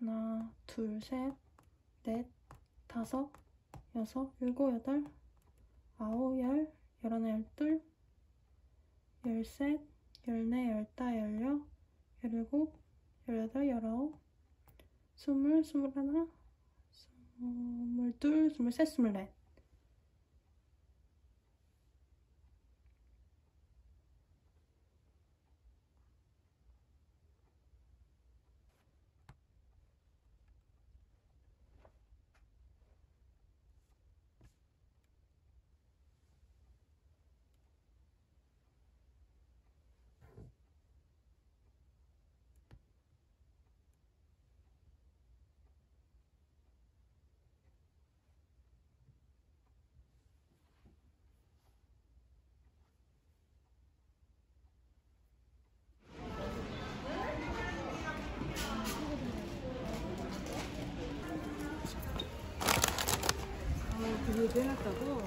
하나, 둘, 셋, 넷, 다섯, 여섯, 일곱, 여덟, 아홉, 열, 열하나, 열둘, 열셋, 열네, 열다, 열여, 열일곱, 열여덟, 열아홉, 스물, 스물하나, 스물둘, 스물셋, 스물넷. 그게 빼놨다고?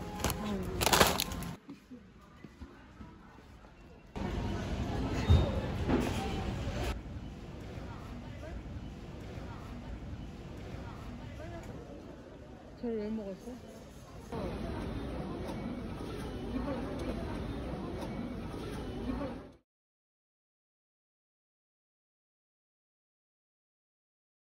저를 왜 먹었어?